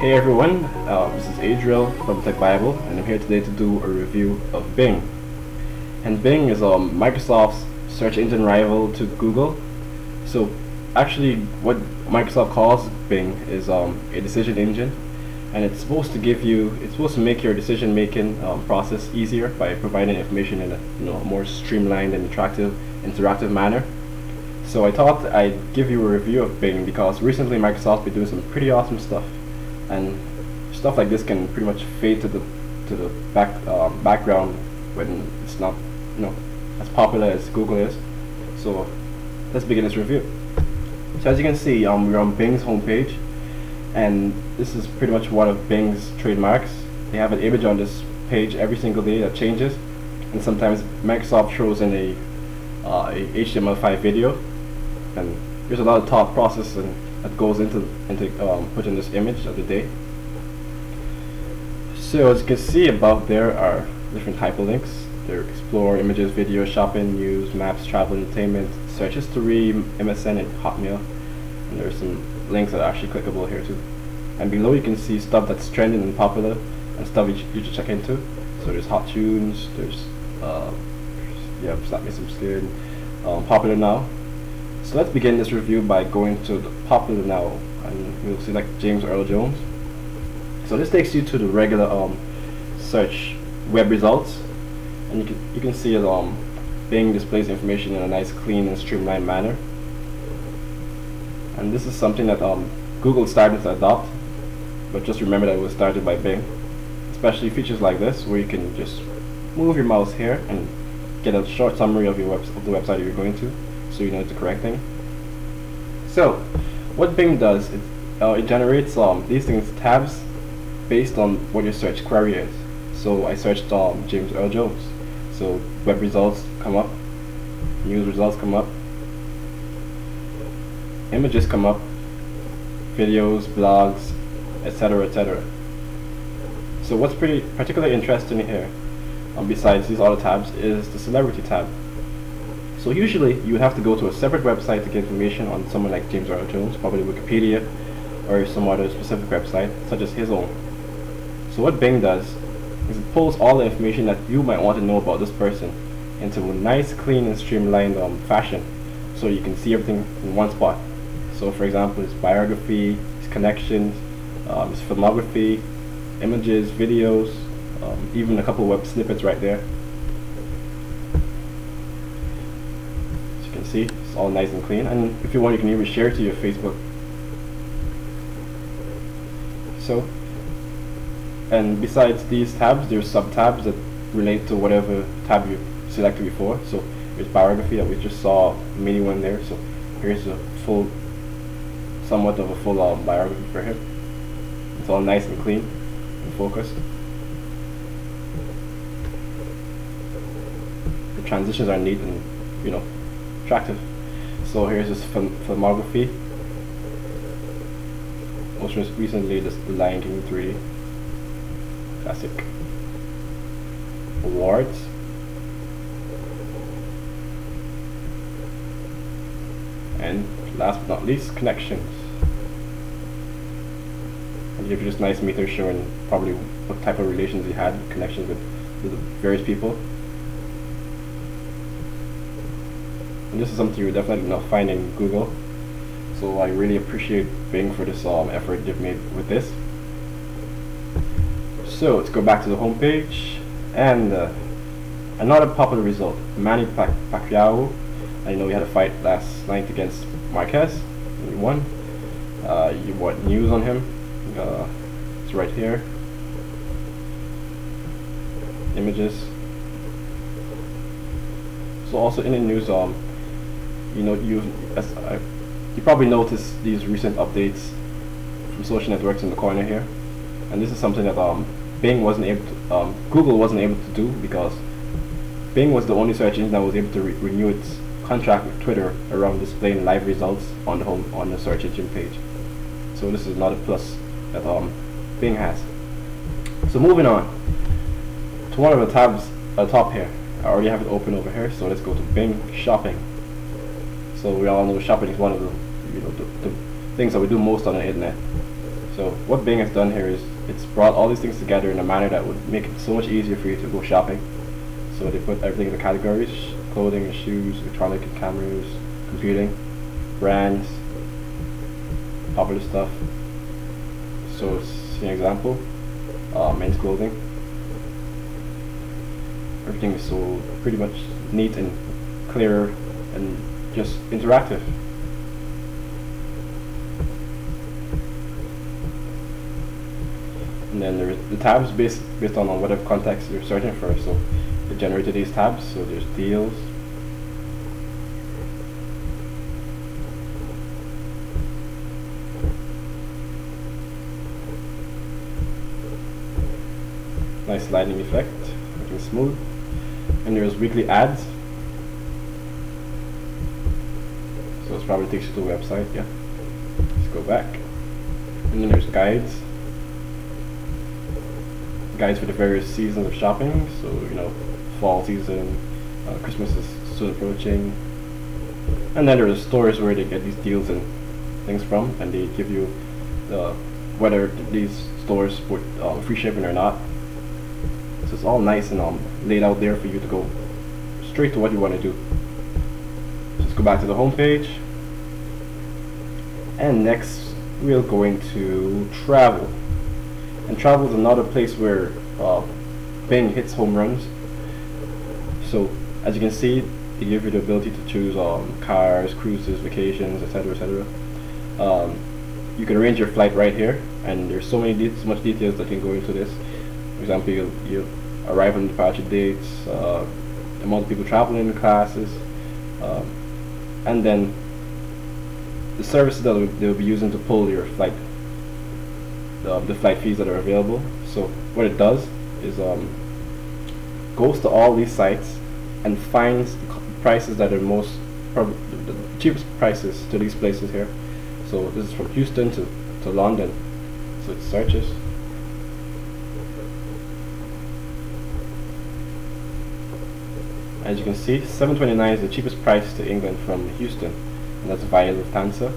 Hey everyone, uh, this is Adriel from Tech Bible and I'm here today to do a review of Bing. And Bing is um, Microsoft's search engine rival to Google. So actually what Microsoft calls Bing is um, a decision engine and it's supposed to give you, it's supposed to make your decision making um, process easier by providing information in a you know, more streamlined and attractive, interactive manner. So I thought I'd give you a review of Bing because recently Microsoft's been doing some pretty awesome stuff, and stuff like this can pretty much fade to the to the back uh, background when it's not you know as popular as Google is. So let's begin this review. So as you can see, um, we're on Bing's homepage, and this is pretty much one of Bing's trademarks. They have an image on this page every single day that changes, and sometimes Microsoft throws in a, uh, a HTML5 video and there's a lot of thought processing that goes into into um, putting this image of the day. So as you can see above there are different hyperlinks. There are explore images, video, shopping, news, maps, travel, entertainment, search history, MSN, and Hotmail. And there's some links that are actually clickable here too. And below you can see stuff that's trending and popular and stuff you, you should check into. So there's hot tunes, there's uh, yeah, Slap Me Some Skin, um, popular now, so let's begin this review by going to the popular now and we'll select James Earl Jones. So this takes you to the regular um, search web results and you can, you can see it um, Bing displays information in a nice clean and streamlined manner. And this is something that um, Google started to adopt but just remember that it was started by Bing. Especially features like this where you can just move your mouse here and get a short summary of your of the website you're going to so you know the correct thing. So, what Bing does, is uh, it generates um, these things, tabs, based on what your search query is. So I searched um, James Earl Jones. So web results come up, news results come up, images come up, videos, blogs, etc. etc. So what's pretty particularly interesting here, um, besides these other tabs, is the celebrity tab. So usually you have to go to a separate website to get information on someone like James Earl Jones, probably Wikipedia or some other specific website, such as his own. So what Bing does is it pulls all the information that you might want to know about this person into a nice, clean, and streamlined um, fashion so you can see everything in one spot. So for example, his biography, his connections, um, his filmography, images, videos, um, even a couple web snippets right there. See? It's all nice and clean. And if you want you can even share it to your Facebook. So and besides these tabs there's sub tabs that relate to whatever tab you selected before. So there's biography that we just saw mini one there. So here's a full somewhat of a full uh, biography for him. It's all nice and clean and focused. The transitions are neat and you know attractive. So here's his film filmography. Most recently, this The Lion King 3 classic awards. And last but not least, connections. And you this nice meter showing probably what type of relations he had, connections with, with various people. And this is something you're definitely not find in Google. So I really appreciate Bing for this um, effort they've made with this. So let's go back to the home page and uh, another popular result. Manny Pac Pacquiao. I know he had a fight last night against Marquez. He won. Uh, you want news on him? Uh, it's right here. Images. So also in the news, um, you know you as I, you probably noticed these recent updates from social networks in the corner here. And this is something that um, Bing wasn't able to, um, Google wasn't able to do because Bing was the only search engine that was able to re renew its contract with Twitter around displaying live results on the home on the search engine page. So this is another plus that um, Bing has. So moving on to one of the tabs at the top here. I already have it open over here so let's go to Bing shopping so we all know shopping is one of the you know the, the things that we do most on the internet. So what Bing has done here is it's brought all these things together in a manner that would make it so much easier for you to go shopping. So they put everything in the categories, clothing and shoes, electronic and cameras, computing, brands, popular stuff. So see an example, uh, men's clothing. Everything is so pretty much neat and clear and just interactive. and then there's the tabs based based on, on whatever context you're searching for. So it generated these tabs. So there's deals. Nice lighting effect, looking smooth. And there's weekly ads. This probably takes you to the website, yeah. Let's go back. And then there's guides guides for the various seasons of shopping. So, you know, fall season, uh, Christmas is soon approaching. And then there are stores where they get these deals and things from, and they give you uh, whether these stores put um, free shipping or not. So it's all nice and um, laid out there for you to go straight to what you want to do. Let's go back to the home page. And next, we're going to travel. And travel is another place where uh, Bing hits home runs. So as you can see, they give you the ability to choose um, cars, cruises, vacations, etc., etc. Um, you can arrange your flight right here, and there's so many so much details that can go into this. For example, you you arrive on departure dates, uh, amount of people traveling in classes, um, and then the services that they'll be using to pull your flight the, the flight fees that are available. So what it does is um, goes to all these sites and finds the prices that are most the cheapest prices to these places here. So this is from Houston to, to London. So it searches. As you can see, 729 is the cheapest price to England from Houston, that's via Lufthansa.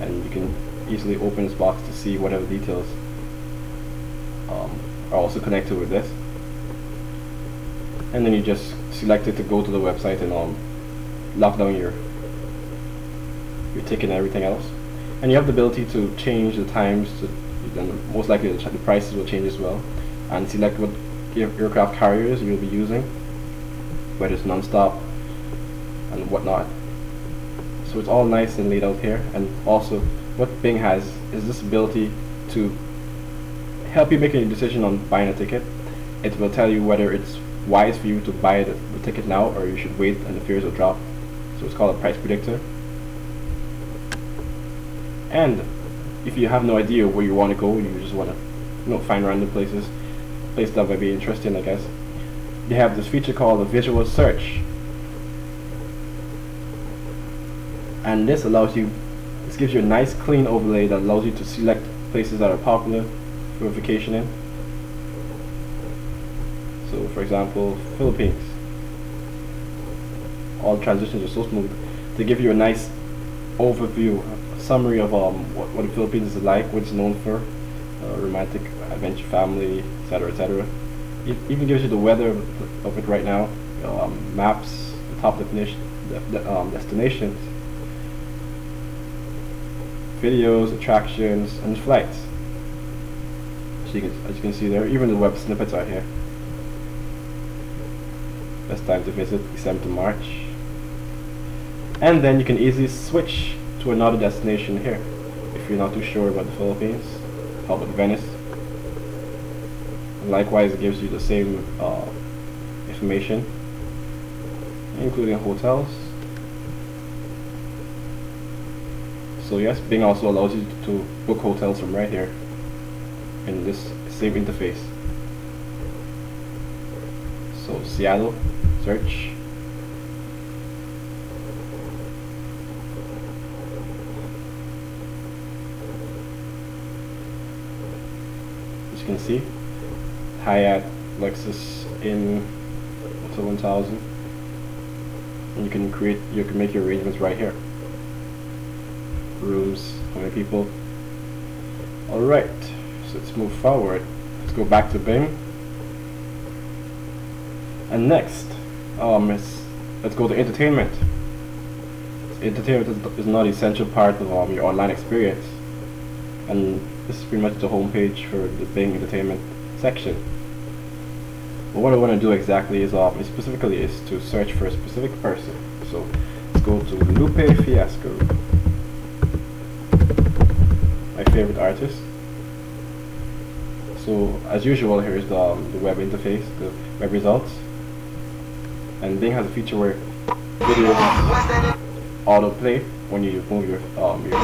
And you can easily open this box to see whatever details um, are also connected with this. And then you just select it to go to the website and um, lock down your your ticket and everything else. And you have the ability to change the times to then most likely the, the prices will change as well. And select what aircraft carriers you'll be using whether it's non-stop and whatnot so it's all nice and laid out here and also what Bing has is this ability to help you make a decision on buying a ticket. It will tell you whether it's wise for you to buy the, the ticket now or you should wait and the fares will drop. So it's called a price predictor. And if you have no idea where you want to go, you just want to you know, find random places, place that might be interesting, I guess. They have this feature called a visual search. And this allows you this gives you a nice clean overlay that allows you to select places that are popular for vacationing. So for example, Philippines. All transitions are so smooth. They give you a nice overview, a summary of um, what, what the Philippines is like, what it's known for, uh, romantic adventure family, etc., etc. It even gives you the weather of it right now, um, maps, the top definition, the, the, um, destinations, videos, attractions, and flights. So you can, as you can see there, even the web snippets are here. Best time to visit, December to March. And then you can easily switch to another destination here. If you're not too sure about the Philippines, how about Venice? Likewise, it gives you the same uh, information, including hotels, So yes, Bing also allows you to book hotels from right here in this same interface. So Seattle, search. As you can see, Hyatt, Lexus in Hotel 1000. And you can create, you can make your arrangements right here rooms, how many people, Alright, so let's move forward. Let's go back to Bing. And next, um, let's go to entertainment. Entertainment is, is not an essential part of um, your online experience. And this is pretty much the homepage for the Bing Entertainment section. But what I want to do exactly is, um, specifically is to search for a specific person. So let's go to Lupe Fiasco, favorite artist. So as usual, here's the, um, the web interface, the web results. And Bing has a feature where videos autoplay when you move your um, your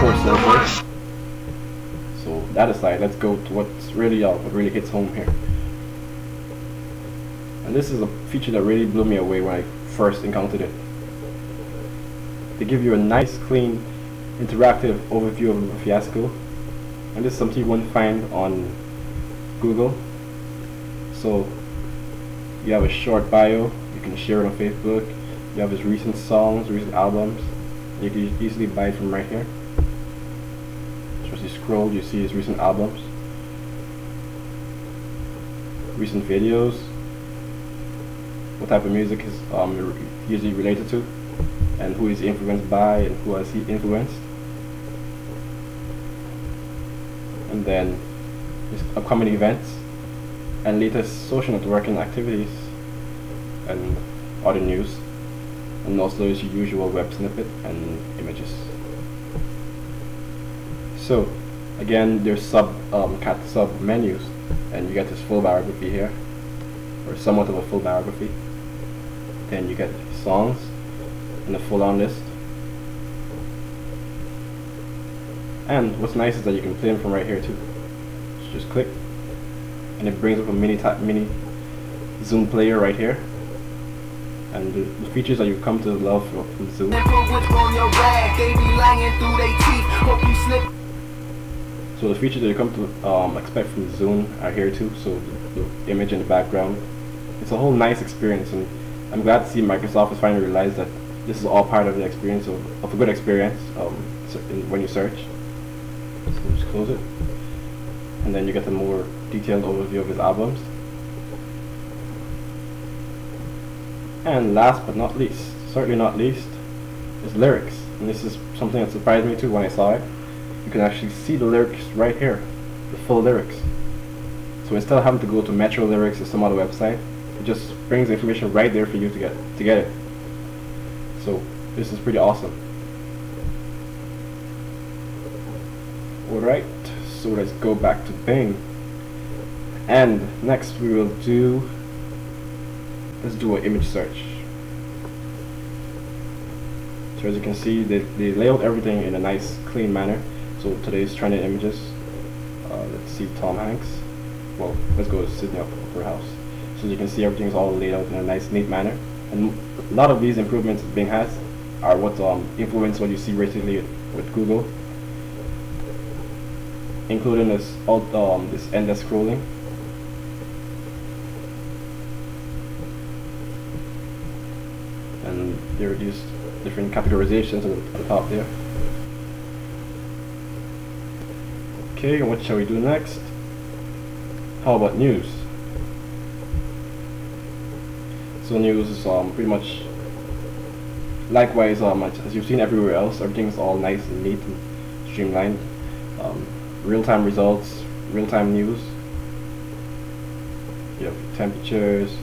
cursor. So that aside, let's go to what's really uh, what really hits home here. And this is a feature that really blew me away when I first encountered it. They give you a nice, clean, interactive overview of a fiasco. And this is something you won't find on Google. So you have a short bio, you can share it on Facebook, you have his recent songs, recent albums, you can easily buy it from right here. So as you scroll, you see his recent albums, recent videos, what type of music is um, usually related to, and who is influenced by, and who has he influenced. And then his upcoming events, and latest social networking activities and other news and also its usual web snippet and images. So again there's sub um, cat sub menus and you get this full biography here or somewhat of a full biography then you get songs and a full on list and what's nice is that you can play them from right here too so just click and it brings up a mini type mini Zune player right here and the, the, features that you've come to love from, from Zune. So the features that you come to um, expect from Zune are here too. So the, the, image in the background. It's a whole nice experience, and I'm glad to see Microsoft has finally realized that this is all part of the experience of, of a good experience um, when you search. Close it, and then you get a more detailed overview of his albums. And last but not least, certainly not least, is lyrics. And this is something that surprised me too when I saw it. You can actually see the lyrics right here, the full lyrics. So instead of having to go to Metro Lyrics or some other website, it just brings the information right there for you to get to get it. So this is pretty awesome. Alright, so let's go back to Bing. And next we will do let's do an image search. So as you can see they, they lay out everything in a nice clean manner. So today's trending images uh, let's see Tom Hanks. Well let's go to Sydney Opera House. So you can see everything is all laid out in a nice neat manner. And a lot of these improvements Bing has are what um, influence what you see recently with Google including this um, this endless scrolling and they reduced different categorizations at the top there. Okay, what shall we do next? How about news? So news is um, pretty much likewise um, as you've seen everywhere else, everything's all nice and neat and streamlined. Um, real-time results, real-time news. You have temperatures,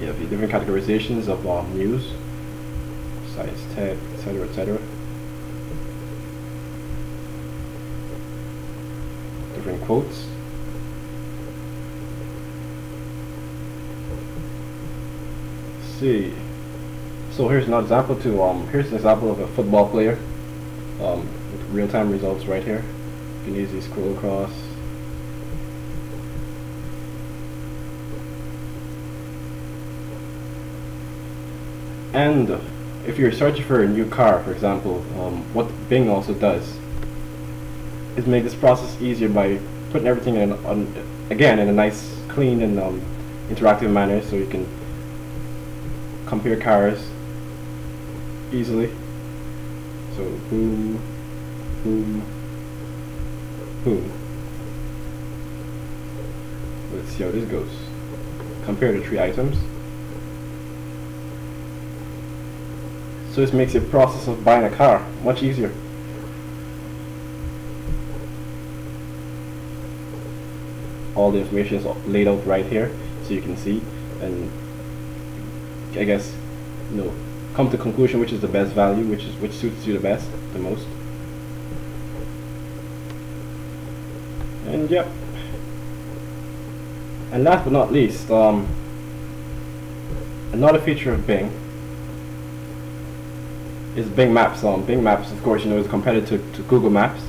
you have different categorizations of um, news, science, tech, etc., etc. Different quotes. Let's see. So here's an example to um. Here's an example of a football player. Um, with real-time results right here. You can easily scroll across. And if you're searching for a new car, for example, um, what Bing also does is make this process easier by putting everything in, on, again, in a nice, clean and um, interactive manner so you can compare cars easily. So boom, boom, Boom. Let's see how this goes. Compare the three items. So this makes the process of buying a car much easier. All the information is laid out right here so you can see and I guess you know come to conclusion which is the best value, which is which suits you the best, the most. And yep. And last but not least, um, another feature of Bing is Bing Maps. Um, Bing Maps, of course, you know, is a competitor to, to Google Maps.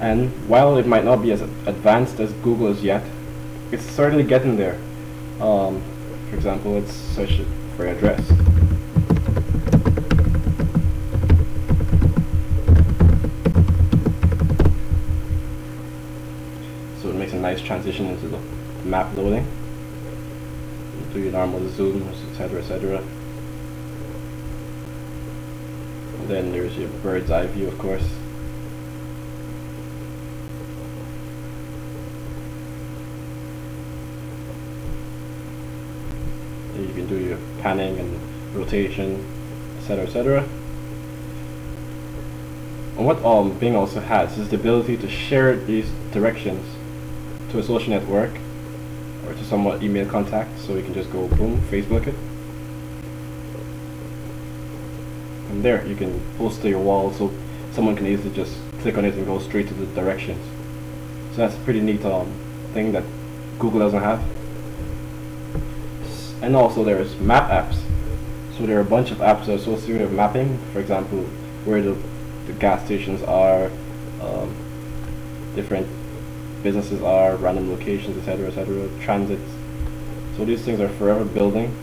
And while it might not be as advanced as Google is yet, it's certainly getting there. Um, for example, let's search it for address. Map loading. Do your normal zooms, etc., etc. Then there's your bird's eye view, of course. you can do your panning and rotation, etc., etc. And what um, Bing also has is the ability to share these directions to a social network or to somewhat email contact. So you can just go boom, Facebook it. And there you can post to your wall so someone can easily just click on it and go straight to the directions. So that's a pretty neat um, thing that Google doesn't have. And also there's map apps. So there are a bunch of apps that are associated with mapping. For example, where the, the gas stations are, um, different businesses are, random locations, etc., etc., transit. So these things are forever building.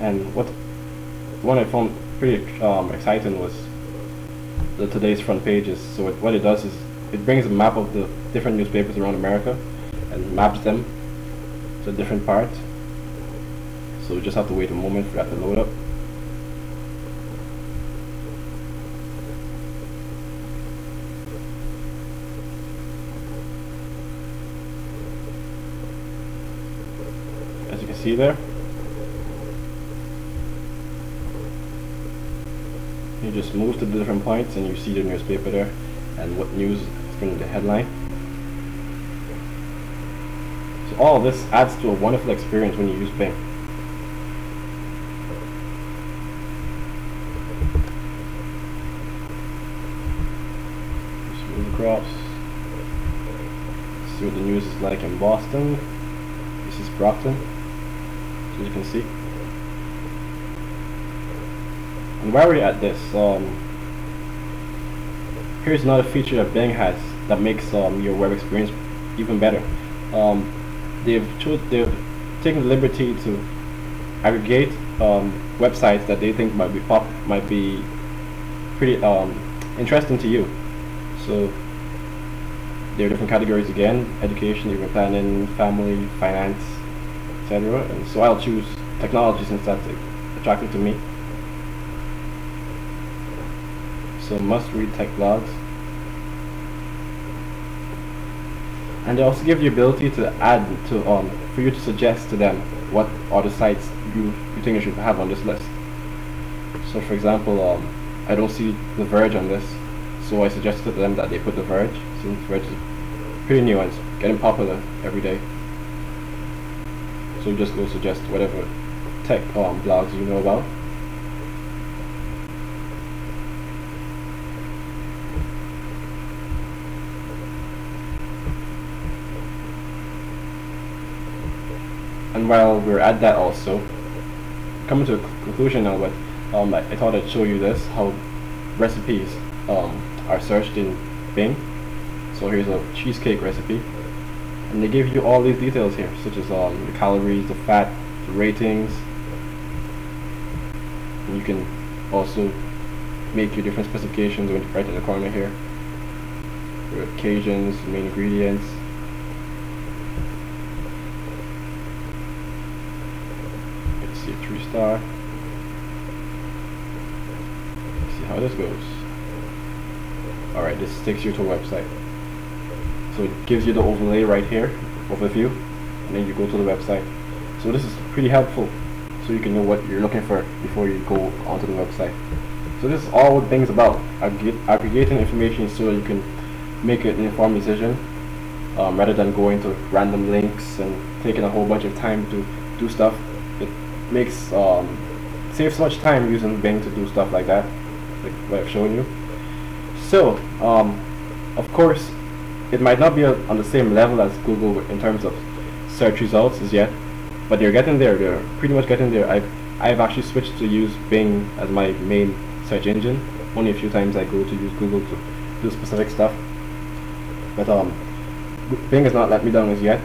And what one I found pretty um, exciting was the today's front pages. So it, what it does is it brings a map of the different newspapers around America and maps them to different parts so we just have to wait a moment for that to load up. See there, you just move to the different points and you see the newspaper there and what news is going to the headline. So all this adds to a wonderful experience when you use Bing. across. See what the news is like in Boston. This is Brockton, as you can see. And while we're at this, um, here's another feature that Bing has that makes um, your web experience even better. Um, they've they've taken the liberty to aggregate um, websites that they think might be pop might be pretty um, interesting to you. So there are different categories again, education, urban planning, family, finance, etc. And so I'll choose technology since that's attractive to me. So must read tech blogs. And they also give the ability to add to um for you to suggest to them what the sites you, you think you should have on this list. So for example, um, I don't see The Verge on this, so I suggested to them that they put The Verge, since Verge is pretty new and getting popular every day. So just go suggest whatever tech um, blogs you know about. And while we're at that also, coming to a conclusion now, but um, I, I, thought I'd show you this, how recipes um, are searched in Bing. So here's a cheesecake recipe. And they give you all these details here, such as um, the calories, the fat, the ratings. And you can also make your different specifications right in the corner here. Your occasions, main ingredients. Let's see a three star. Let's see how this goes. Alright, this takes you to a website. So it gives you the overlay right here, overview, and then you go to the website. So this is pretty helpful, so you can know what you're looking for before you go onto the website. So this is all things about aggregating information so you can make an informed decision um, rather than going to random links and taking a whole bunch of time to do stuff. It makes um, saves much time using Bing to do stuff like that, like what I've shown you. So, um, of course, it might not be on the same level as Google in terms of search results as yet, but they're getting there. They're pretty much getting there. I've I've actually switched to use Bing as my main search engine. Only a few times I go to use Google to do specific stuff. But um, Bing has not let me down as yet,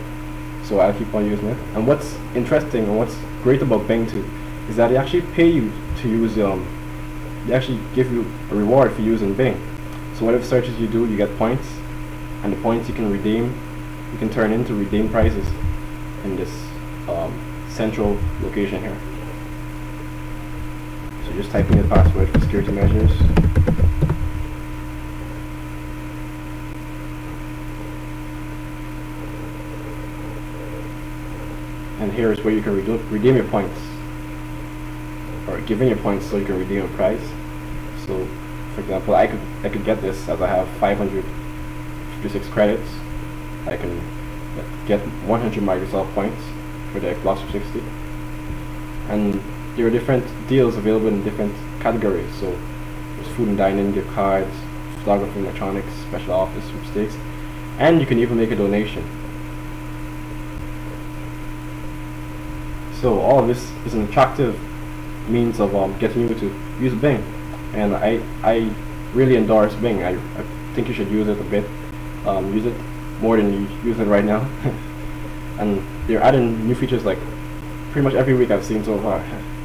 so I'll keep on using it. And what's interesting and what's great about Bing too is that they actually pay you to use um, they actually give you a reward for using Bing. So whatever searches you do, you get points, and the points you can redeem, you can turn into redeem prizes in this um, central location here. So just type in your password for security measures. And here is where you can redeem your points. Or giving your points so you can redeem a prize. So for example I could I could get this as I have 556 credits. I can get 100 Microsoft points for the Xbox 360. And there are different deals available in different categories. So there's food and dining, gift cards, photography, electronics, special office, sweepstakes, and you can even make a donation. So all of this is an attractive means of um, getting you to use Bing, and I I really endorse Bing. I, I think you should use it a bit, um, use it more than you use it right now, and they're adding new features like pretty much every week I've seen so far.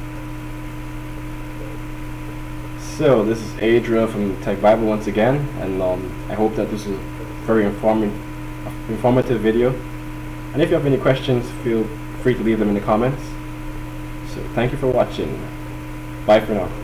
So this is Adriel from Tech Bible once again, and um, I hope that this is a very informative, informative video. And if you have any questions, feel free to leave them in the comments. So thank you for watching. Bye for now.